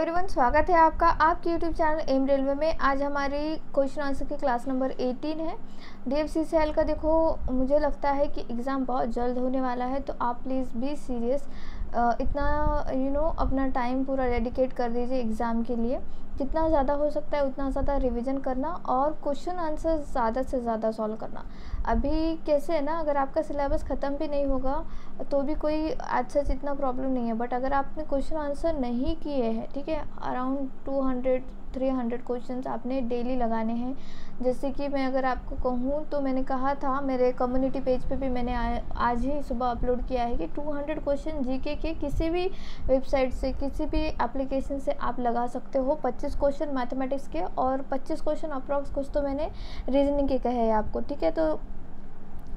Everyone स्वागत है आपका आपके यूट्यूब चैनल एम रेलवे में। आज हमारी क्वेश्चन आंसर की क्लास नंबर 18 है। डी एफ़ सी का देखो, मुझे लगता है कि एग्ज़ाम बहुत जल्द होने वाला है तो आप प्लीज़ बी सीरियस इतना यू you नो know, अपना टाइम पूरा डेडिकेट कर दीजिए एग्ज़ाम के लिए। जितना ज़्यादा हो सकता है उतना ज़्यादा रिवीजन करना और क्वेश्चन आंसर ज़्यादा से ज़्यादा सॉल्व करना। अभी कैसे है ना अगर आपका सिलेबस ख़त्म भी नहीं होगा तो भी कोई आज सच इतना प्रॉब्लम नहीं है। बट अगर आपने क्वेश्चन आंसर नहीं किए हैं ठीक है around two hundred three hundred question आपने डेली लगाने हैं। जैसे कि मैं अगर आपको कहूँ तो मैंने कहा था, मेरे कम्युनिटी पेज पे भी मैंने आज ही सुबह अपलोड किया है कि 200 क्वेश्चन जीके के किसी भी वेबसाइट से, किसी भी एप्लीकेशन से आप लगा सकते हो। 25 क्वेश्चन मैथमेटिक्स के और 25 क्वेश्चन अप्रॉक्स कुछ तो मैंने रीजनिंग के कहे हैं आपको, ठीक है? तो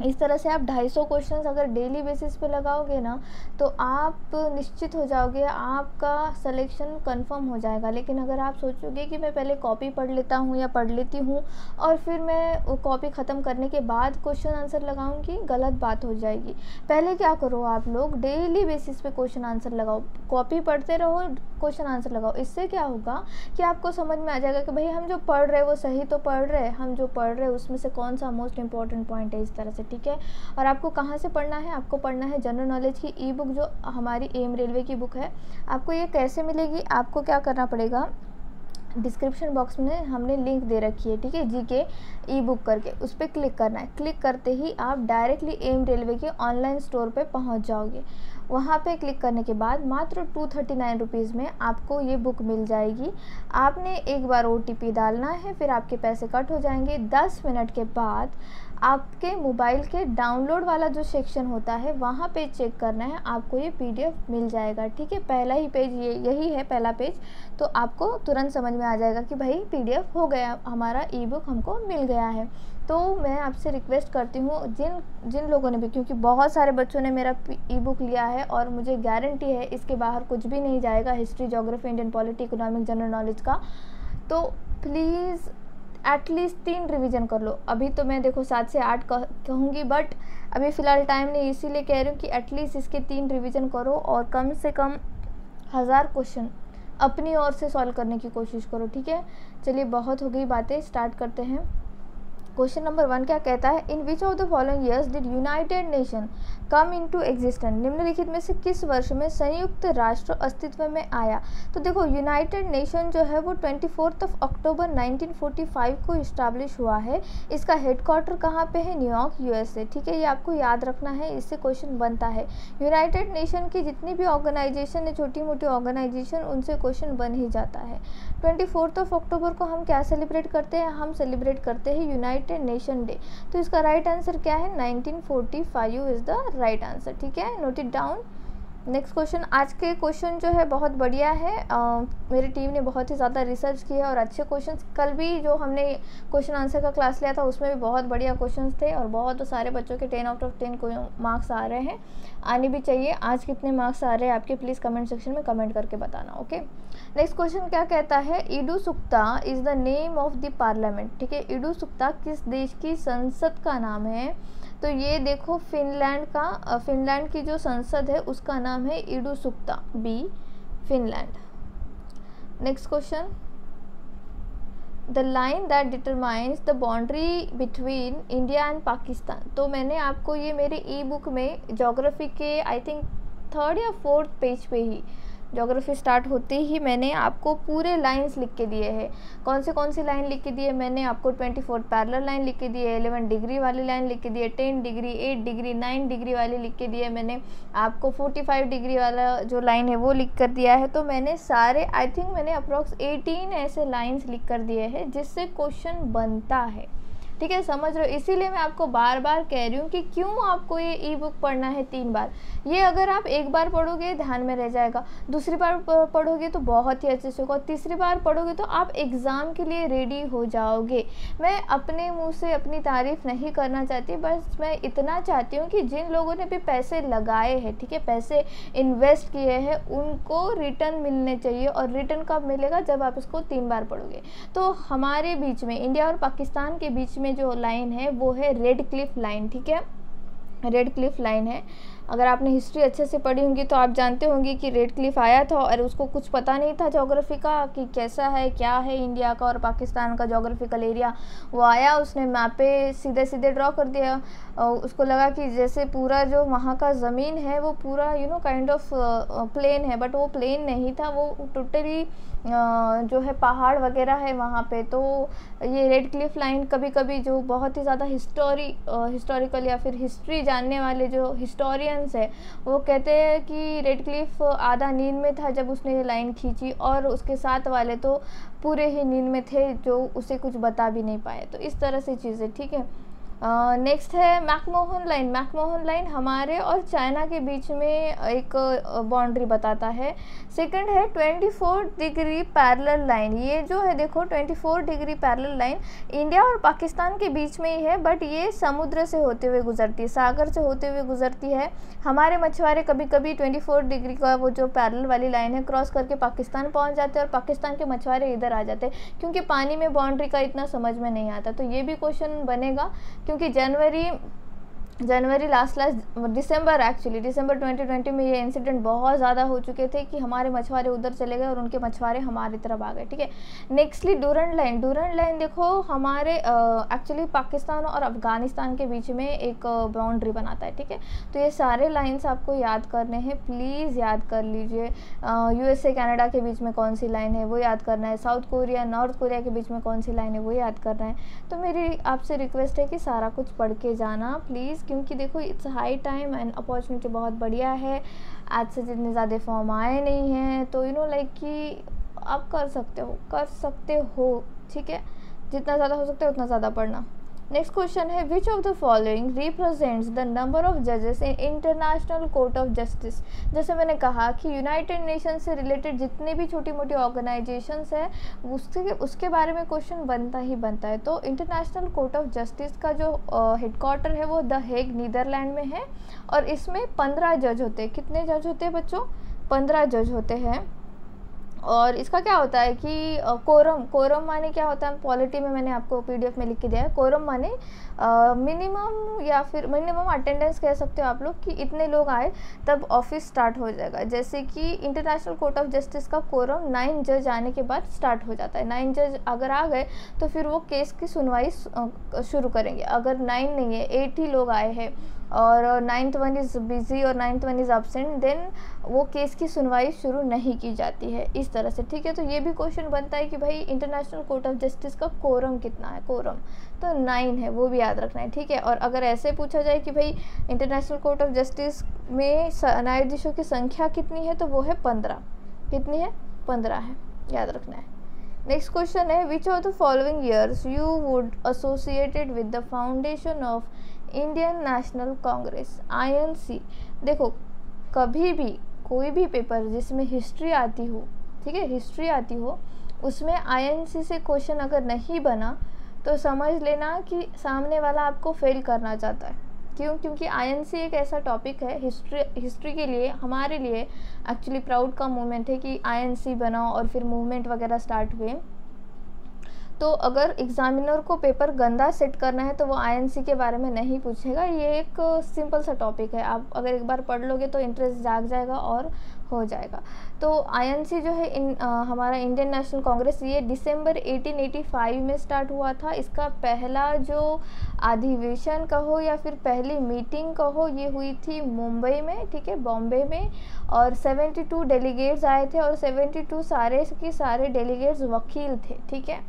इस तरह से आप 250 क्वेश्चंस अगर डेली बेसिस पे लगाओगे ना तो आप निश्चित हो जाओगे, आपका सिलेक्शन कंफर्म हो जाएगा। लेकिन अगर आप सोचोगे कि मैं पहले कॉपी पढ़ लेता हूँ या पढ़ लेती हूँ और फिर मैं कॉपी ख़त्म करने के बाद क्वेश्चन आंसर लगाऊँगी, गलत बात हो जाएगी। पहले क्या करो आप लोग डेली बेसिस पे क्वेश्चन आंसर लगाओ। कॉपी पढ़ते रहो क्वेश्चन आंसर लगाओ। इससे क्या होगा कि आपको समझ में आ जाएगा कि भाई हम जो पढ़ रहे वो सही तो पढ़ रहे हैं, हम जो पढ़ रहे उसमें से कौन सा मोस्ट इंपॉर्टेंट पॉइंट है, इस तरह से। से, ठीक है? और आपको कहाँ से पढ़ना है? आपको पढ़ना है जनरल नॉलेज की ई बुक जो हमारी एम रेलवे की बुक है। आपको ये कैसे मिलेगी? आपको क्या करना पड़ेगा? डिस्क्रिप्शन बॉक्स में हमने लिंक दे रखी है, ठीक है? जी के ई बुक करके, उस पर क्लिक करना है। क्लिक करते ही आप डायरेक्टली एम रेलवे के ऑनलाइन स्टोर पे पहुँच जाओगे। वहाँ पे क्लिक करने के बाद मात्र टू थर्टी नाइन रुपीज़ में आपको ये बुक मिल जाएगी। आपने एक बार ओटीपी डालना है, फिर आपके पैसे कट हो जाएँगे। दस मिनट के बाद आपके मोबाइल के डाउनलोड वाला जो सेक्शन होता है, वहाँ पे चेक करना है, आपको ये पीडीएफ मिल जाएगा। ठीक है, पहला ही पेज ये, यही है पहला पेज तो आपको तुरंत समझ में आ जाएगा कि भाई पीडीएफ हो गया, हमारा ई बुक हमको मिल गया है। तो मैं आपसे रिक्वेस्ट करती हूँ, जिन जिन लोगों ने भी, क्योंकि बहुत सारे बच्चों ने मेरा ई बुक लिया है और मुझे गारंटी है इसके बाहर कुछ भी नहीं जाएगा history geography Indian polity economic general knowledge का। तो प्लीज़ एटलीस्ट तीन रिवीजन कर लो। अभी तो मैं देखो सात से आठ कहूँगी बट अभी फ़िलहाल टाइम नहीं, इसीलिए कह रही हूँ कि एटलीस्ट इसके तीन रिवीजन करो और कम से कम हज़ार क्वेश्चन अपनी ओर से सॉल्व करने की कोशिश करो, ठीक है? चलिए, बहुत हो गई बातें स्टार्ट करते हैं। क्वेश्चन नंबर वन क्या कहता है in which of the following years did United Nation come into existent निम्नलिखित में से किस वर्ष में संयुक्त राष्ट्र अस्तित्व में आया? तो देखो यूनाइटेड नेशन जो है वो ट्वेंटी ऑफ़ अक्टूबर 1945 को इस्टाब्लिश हुआ है। इसका हेडक्वार्टर कहाँ पे है? न्यूयॉर्क यूएसए ठीक है, ये आपको याद रखना है, इससे क्वेश्चन बनता है। यूनाइटेड नेशन की जितनी भी ऑर्गेनाइजेशन है छोटी मोटी ऑर्गेनाइजेशन उनसे क्वेश्चन बन ही जाता है। ट्वेंटी ऑफ़ अक्टूबर को हम क्या सेलिब्रेट करते हैं? हम सेलिब्रेट करते हैं यूनाइटेड नेशन डे तो इसका राइट आंसर क्या है? 1945 इज़ द राइट आंसर ठीक है? Note it down next question आज के क्वेश्चन जो है बहुत बढ़िया है। आ, मेरी टीम ने बहुत ही ज़्यादा रिसर्च किया और अच्छे क्वेश्चन कल भी जो हमने क्वेश्चन आंसर का क्लास लिया था उसमें भी बहुत बढ़िया क्वेश्चन थे और बहुत तो सारे बच्चों के ten out of ten marks आ रहे हैं। आने भी चाहिए। आज कितने मार्क्स आ रहे हैं आपके? प्लीज़ कमेंट सेक्शन में कमेंट करके बताना ओके नेक्स्ट क्वेश्चन क्या कहता है? Eduskunta is the name of the parliament ठीक है? ईडू सुक्ता किस देश की संसद का नाम है? तो ये देखो फिनलैंड का फिनलैंड की जो संसद है, उसका नाम है Eduskunta B, Finland. Next question the line that determines the boundary between India and Pakistan तो मैंने आपको ये मेरे ई बुक में जोग्राफी के आई थिंक थर्ड या फोर्थ पेज पे ही जोग्राफी स्टार्ट होते ही मैंने आपको पूरे लाइंस लिख के दिए हैं। कौन से कौन सी लाइन लिख के दिए? मैंने आपको ट्वेंटी फोर पैरल लाइन लिख के दिए एलेवन डिग्री वाली लाइन लिख के दिए ten degree eight degree nine degree वाली लिख के दिए। मैंने आपको फोर्टी फाइव डिग्री वाला जो लाइन है वो लिख कर दिया है। तो मैंने सारे आई थिंक मैंने अप्रॉक्स एटीन ऐसे लाइन्स लिख कर दिए हैं जिससे क्वेश्चन बनता है। ठीक है, समझ रहे हो? इसीलिए मैं आपको बार बार कह रही हूँ कि क्यों आपको ये ई बुक पढ़ना है तीन बार? ये अगर आप एक बार पढ़ोगे, ध्यान में रह जाएगा। दूसरी बार पढ़ोगे तो बहुत ही अच्छे से होगा। तीसरी बार पढ़ोगे तो आप एग्ज़ाम के लिए रेडी हो जाओगे। मैं अपने मुँह से अपनी तारीफ़ नहीं करना चाहती, बस मैं इतना चाहती हूँ कि जिन लोगों ने भी पैसे लगाए हैं, ठीक है, पैसे इन्वेस्ट किए हैं, उनको रिटर्न मिलने चाहिए। और रिटर्न कब मिलेगा? जब आप इसको तीन बार पढ़ोगे। तो हमारे बीच में, इंडिया और पाकिस्तान के बीच में जो लाइन है, वो है रेड क्लिफ लाइन, ठीक है? रेड क्लिफ लाइन है। अगर आपने हिस्ट्री अच्छे से पढ़ी होंगी तो आप जानते होंगे कि रेड क्लिफ आया था और उसको कुछ पता नहीं था जोग्राफ़ी का कि कैसा है, क्या है इंडिया का और पाकिस्तान का जोग्राफिकल एरिया वो आया, उसने मैपे सीधे सीधे ड्रॉ कर दिया और उसको लगा कि जैसे पूरा जो वहाँ का ज़मीन है, वो पूरा you know kind of plain है बट वो प्लेन नहीं था, वो टोटली जो है पहाड़ वगैरह है वहाँ पे तो ये रेड क्लिफ लाइन कभी कभी जो बहुत ही ज़्यादा हिस्टोरी हिस्टोरिकल या फिर हिस्ट्री जानने वाले जो हिस्टोरियंस है, वो कहते हैं कि रेड क्लिफ आधा नींद में था जब उसने ये लाइन खींची और उसके साथ वाले तो पूरे ही नींद में थे जो उसे कुछ बता भी नहीं पाए। तो इस तरह से चीज़ें, ठीक है? नेक्स्ट है मैकमोहन लाइन मैकमोहन लाइन हमारे और चाइना के बीच में एक बाउंड्री बताता है। सेकंड है 24 डिग्री पैरेलल लाइन ये जो है देखो 24 डिग्री पैरेलल लाइन इंडिया और पाकिस्तान के बीच में ही है बट ये समुद्र से होते हुए गुजरती है, सागर से होते हुए गुजरती है। हमारे मछुआरे कभी कभी 24 डिग्री का वो जो पैरेलल वाली लाइन है क्रॉस करके पाकिस्तान पहुँच जाते हैं और पाकिस्तान के मछुआरे इधर आ जाते हैं, क्योंकि पानी में बाउंड्री का इतना समझ में नहीं आता। तो ये भी क्वेश्चन बनेगा क्योंकि जनवरी जनवरी लास्ट लास्ट दिसंबर एक्चुअली दिसंबर 2020 में ये इंसिडेंट बहुत ज़्यादा हो चुके थे कि हमारे मछुआरे उधर चले गए और उनके मछुआरे हमारी तरफ़ आ गए, ठीक है? Nextly Durand line Durand line देखो, हमारे एक्चुअली पाकिस्तान और अफ़गानिस्तान के बीच में एक बाउंड्री बनाता है, ठीक है? तो ये सारे लाइन्स आपको याद करने हैं प्लीज़ याद कर लीजिए। यूएसए कनाडा के बीच में कौन सी लाइन है, वो याद करना है। साउथ कोरिया नॉर्थ कोरिया के बीच में कौन सी लाइन है, वो याद करना है। तो मेरी आपसे रिक्वेस्ट है कि सारा कुछ पढ़ के जाना प्लीज़ क्योंकि देखो it's high time and opportunity बहुत बढ़िया है। आज से जितने ज़्यादा फॉर्म आए नहीं हैं तो यू नो लाइक कि आप कर सकते हो, कर सकते हो, ठीक है? जितना ज़्यादा हो सकता है, उतना ज़्यादा पढ़ना। नेक्स्ट क्वेश्चन है which of the following represents the number of जजेस in international court of justice जैसे मैंने कहा कि यूनाइटेड नेशन से रिलेटेड जितने भी छोटी मोटी ऑर्गेनाइजेशंस है उसके उसके बारे में क्वेश्चन बनता ही बनता है। तो इंटरनेशनल कोर्ट ऑफ़ जस्टिस का जो हेडक्वार्टर uh, है वो द हेग नीदरलैंड में है। और इसमें पंद्रह जज होते हैं। कितने जज होते हैं बच्चों? पंद्रह जज होते हैं। और इसका क्या होता है कि कोरम कोरम माने क्या होता है? पॉलिटी में मैंने आपको पीडीएफ में लिख के दिया है। कोरम माने मिनिमम या फिर मिनिमम अटेंडेंस कह सकते हो आप लोग कि इतने लोग आए, तब ऑफ़िस स्टार्ट हो जाएगा। जैसे कि इंटरनेशनल कोर्ट ऑफ़ जस्टिस का कोरम नाइन जज आने के बाद स्टार्ट हो जाता है। नाइन जज अगर आ गए तो फिर वो केस की सुनवाई शुरू करेंगे। अगर नाइन नहीं है एट ही लोग आए हैं और नाइन्थ वन इज़ बिज़ी और ninth one is absent then वो केस की सुनवाई शुरू नहीं की जाती है इस तरह से। ठीक है तो ये भी क्वेश्चन बनता है कि भाई इंटरनेशनल कोर्ट ऑफ़ जस्टिस का कोरम कितना है? कोरम तो नाइन है, वो भी याद रखना है। ठीक है, और अगर ऐसे पूछा जाए कि भाई इंटरनेशनल कोर्ट ऑफ़ जस्टिस में न्यायाधीशों की संख्या कितनी है तो वो है पंद्रह। कितनी है? पंद्रह है, याद रखना है। नेक्स्ट क्वेश्चन है which of the following years you would associated with the foundation of Indian National Congress INC देखो, कभी भी कोई भी पेपर जिसमें हिस्ट्री आती हो, ठीक है हिस्ट्री आती हो, उसमें आईएनसी से क्वेश्चन अगर नहीं बना तो समझ लेना कि सामने वाला आपको फेल करना चाहता है। क्यों? क्योंकि आईएनसी एक ऐसा टॉपिक है हिस्ट्री हिस्ट्री के लिए, हमारे लिए एक्चुअली प्राउड का मूवमेंट है कि आईएनसी बना और फिर मूवमेंट वगैरह स्टार्ट हुए। तो अगर एग्ज़ामिनर को पेपर गंदा सेट करना है तो वो आईएनसी के बारे में नहीं पूछेगा। ये एक सिंपल सा टॉपिक है। आप अगर एक बार पढ़ लोगे तो इंटरेस्ट जाग जाएगा और हो जाएगा। तो आईएनसी जो है इन आ, हमारा इंडियन नेशनल कांग्रेस ये दिसंबर 1885 में स्टार्ट हुआ था। इसका पहला जो अधिवेशन कहो या फिर पहली मीटिंग कहो ये हुई थी मुंबई में ठीक है बॉम्बे में। और 72 डेलीगेट्स आए थे और 72 सारे के सारे डेलीगेट्स वकील थे ठीक है।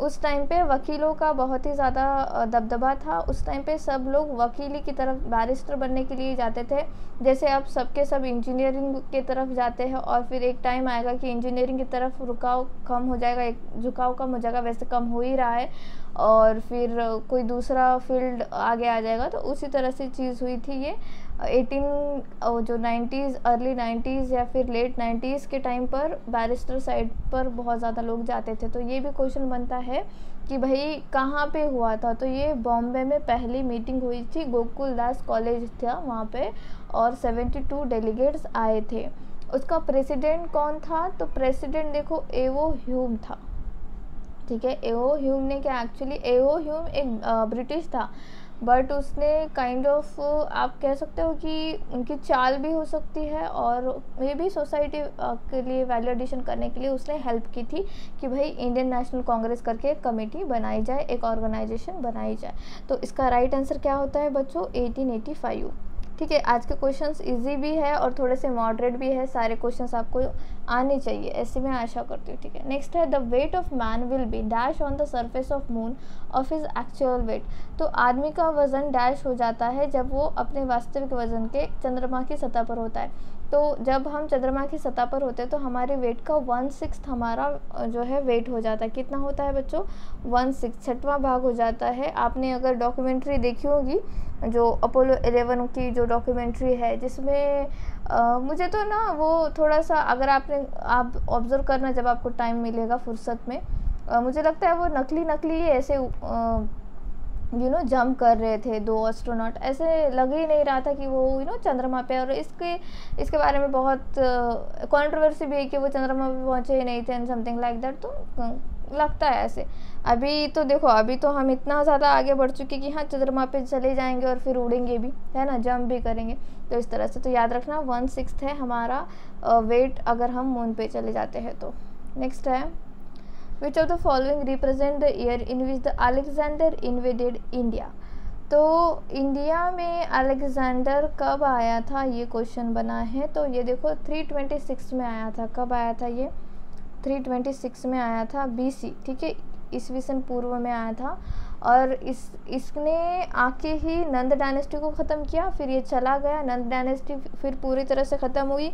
उस टाइम पे वकीलों का बहुत ही ज़्यादा दबदबा था। उस टाइम पे सब लोग वकीली की तरफ़ बैरिस्टर बनने के लिए जाते थे। जैसे अब सबके सब इंजीनियरिंग के तरफ़ जाते हैं और फिर एक टाइम आएगा कि इंजीनियरिंग की तरफ़ रुकाव कम हो जाएगा, एक झुकाव कम हो जाएगा, वैसे कम हो ही रहा है। और फिर कोई दूसरा फ़ील्ड आगे आ जाएगा तो उसी तरह से चीज़ हुई थी ये। एटीन जो नाइन्टीज़ अर्ली नाइन्टीज़ या फिर लेट नाइन्टीज़ के टाइम पर बैरिस्टर साइड पर बहुत ज़्यादा लोग जाते थे। तो ये भी क्वेश्चन बनता है कि भाई कहाँ पे हुआ था? तो ये बॉम्बे में पहली मीटिंग हुई थी, गोकुल दास कॉलेज था वहाँ पे और 72 डेलीगेट्स आए थे। उसका प्रेसिडेंट कौन था? तो प्रेसिडेंट देखो एवो ह्यूम था। ठीक है एओ ह्यूम ने क्या एक्चुअली एओ ह्यूम एक ब्रिटिश था। बट उसने काइंड kind ऑफ़ of, आप कह सकते हो कि उनकी चाल भी हो सकती है और मे भी सोसाइटी के लिए वैल्यू एडिशन करने के लिए उसने हेल्प की थी कि भाई इंडियन नेशनल कांग्रेस करके एक कमेटी बनाई जाए एक ऑर्गेनाइजेशन बनाई जाए। तो इसका राइट right आंसर क्या होता है बच्चों? 1885 ठीक है, आज के क्वेश्चंस इजी भी है और थोड़े से मॉडरेट भी है, सारे क्वेश्चंस आपको आने चाहिए, ऐसी मैं आशा करती हूँ, ठीक है। नेक्स्ट है the weight of man will be dash on the surface of moon of his actual weight तो आदमी का वज़न डैश हो जाता है जब वो अपने वास्तविक वज़न के चंद्रमा की सतह पर होता है। तो जब हम चंद्रमा की सतह पर होते हैं तो हमारे वेट का वन सिक्स हमारा जो है वेट हो जाता है। कितना होता है बच्चों? वन सिक्स छठवां भाग हो जाता है। आपने अगर डॉक्यूमेंट्री देखी होगी जो अपोलो एलेवन की जो डॉक्यूमेंट्री है जिसमें आ, मुझे तो ना वो थोड़ा सा अगर आपने आप ऑब्ज़र्व करना जब आपको टाइम मिलेगा फुर्सत में आ, मुझे लगता है वो नकली नकली ऐसे यू नो जंप कर रहे थे दो एस्ट्रोनॉट ऐसे लग ही नहीं रहा था कि वो यू नो चंद्रमा पे और इसके इसके बारे में बहुत कंट्रोवर्सी भी है कि वो चंद्रमा पे पहुँचे ही नहीं थे एंड समथिंग लाइक दैट तो लगता है ऐसे। अभी तो देखो, अभी तो हम इतना ज़्यादा आगे बढ़ चुके कि हाँ चंद्रमा पे चले जाएँगे और फिर उड़ेंगे भी, है ना? जंप भी करेंगे। तो इस तरह से तो याद रखना, वन सिक्स है हमारा वेट अगर हम मून पे चले जाते हैं तो। नेक्स्ट है which of the following represent the year in which the Alexander invaded India तो इंडिया में अलेक्जेंडर कब आया था? ये क्वेश्चन बना है। तो ये देखो 326 में आया था। कब आया था ये? 326 में आया था बीसी ठीक है? ईस्वी सन पूर्व में आया था। और इस, इसने आके ही नंद डायनेस्टी को ख़त्म किया, फिर ये चला गया। नंद डायनेस्टी फिर पूरी तरह से ख़त्म हुई।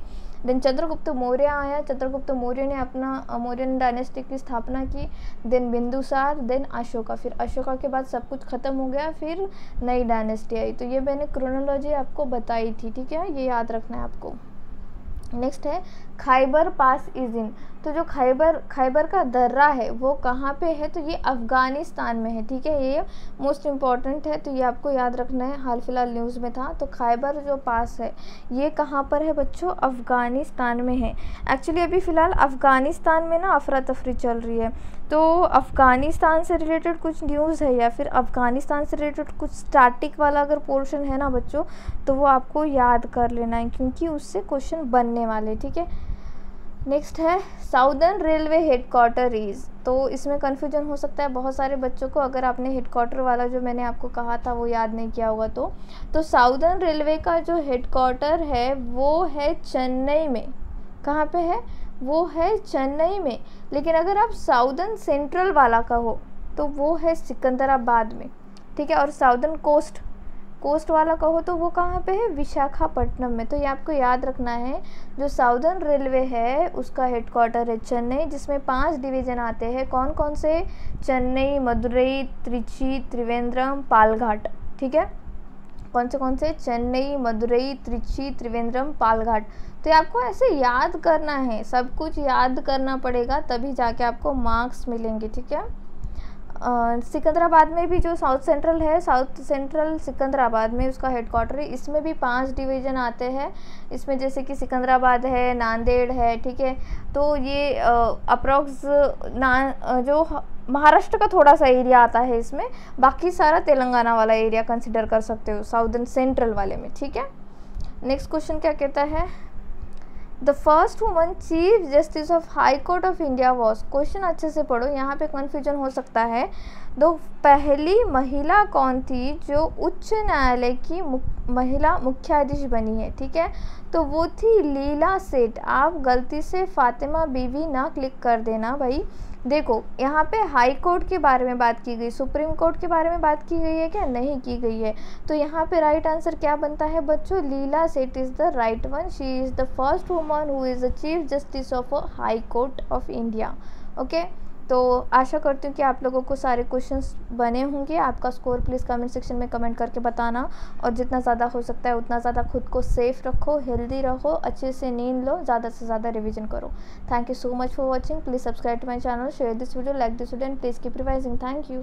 देन चंद्रगुप्त मौर्य आया। चंद्रगुप्त मौर्य ने अपना मौर्यन डायनेस्टी की स्थापना की। Then Bindusara then Ashoka. फिर अशोका के बाद सब कुछ ख़त्म हो गया। फिर नई डायनेस्टी आई। तो ये मैंने क्रोनोलॉजी आपको बताई थी, ठीक है? ये याद रखना है आपको। नेक्स्ट है खैबर पास इज़ इन तो जो खैबर खैबर का दर्रा है, वो कहाँ पे है? तो ये अफ़गानिस्तान में है, ठीक है? ये मोस्ट इंपॉर्टेंट है तो ये आपको याद रखना है, हाल फ़िलहाल न्यूज़ में था। तो खैबर जो पास है, ये कहाँ पर है बच्चों? अफ़गानिस्तान में है। एक्चुअली अभी फ़िलहाल अफ़गानिस्तान में ना अफरा तफरी चल रही है। तो अफ़गानिस्तान से रिलेटेड कुछ न्यूज़ है या फिर अफ़गानिस्तान से रिलेटेड कुछ स्टैटिक वाला अगर पोर्शन है ना बच्चों तो वो आपको याद कर लेना है क्योंकि उससे क्वेश्चन बनने वाले ठीक है? नेक्स्ट है साउदर्न रेलवे हेडक्वार्टर इज़ तो इसमें कन्फ्यूज़न हो सकता है बहुत सारे बच्चों को, अगर आपने हेडक्वार्टर वाला जो मैंने आपको कहा था वो याद नहीं किया होगा तो। तो साउदर्न रेलवे का जो हेडक्वार्टर है, वो है चेन्नई में। कहाँ पे है? वो है चेन्नई में। लेकिन अगर आप साउदर्न सेंट्रल वाला कहो तो वो है सिकंदराबाद में। ठीक है, और साउदर्न कोस्ट कोस्ट वाला कहो तो वो कहाँ पे है? विशाखापट्टनम में। तो ये आपको याद रखना है, जो साउदर्न रेलवे है, उसका हेडक्वार्टर है चेन्नई, जिसमें पाँच डिवीज़न आते हैं। कौन कौन से? चेन्नई, मदुरई, त्रिची, त्रिवेंद्रम, पालघाट। ठीक है? कौन से कौन से? चेन्नई, मदुरई, त्रिची, त्रिवेंद्रम, पालघाट। तो आपको ऐसे याद करना है, सब कुछ याद करना पड़ेगा, तभी जाके आपको मार्क्स मिलेंगे, ठीक है? सिकंदराबाद में भी जो साउथ सेंट्रल है साउथ सेंट्रल सिकंदराबाद में उसका हेडक्वार्टर है। इसमें भी पाँच डिवीज़न आते हैं। इसमें जैसे कि सिकंदराबाद है, नांदेड़ है, ठीक है? तो ये अप्रोक्स ना जो महाराष्ट्र का थोड़ा सा एरिया आता है इसमें, बाकी सारा तेलंगाना वाला एरिया कंसिडर कर सकते हो साउदर्न सेंट्रल वाले में, ठीक है? नेक्स्ट क्वेश्चन क्या कहता है? The first woman chief justice of high court of India was question अच्छे से पढ़ो, यहाँ पे कन्फ्यूज़न हो सकता है। दो पहली महिला कौन थी जो उच्च न्यायालय की महिला मुख्याधीश बनी है, ठीक है? तो वो थी लीला सेठ। आप गलती से फातिमा बीवी ना क्लिक कर देना भाई। देखो, यहाँ पे हाई कोर्ट के बारे में बात की गई, सुप्रीम कोर्ट के बारे में बात की गई है क्या? नहीं की गई है। तो यहाँ पे राइट आंसर क्या बनता है बच्चों? Leila Seth is the right one she is the first woman who is the chief justice of high court of India okay तो आशा करती हूँ कि आप लोगों को सारे क्वेश्चंस बने होंगे। आपका स्कोर प्लीज़ कमेंट सेक्शन में कमेंट करके बताना। और जितना ज़्यादा हो सकता है, उतना ज़्यादा खुद को सेफ़ रखो हेल्दी रहो, अच्छे से नींद लो, ज़्यादा से ज़्यादा रिविजन करो। Thank you so much for watching please subscribe to my channel share this video like this video and please keep revising thank you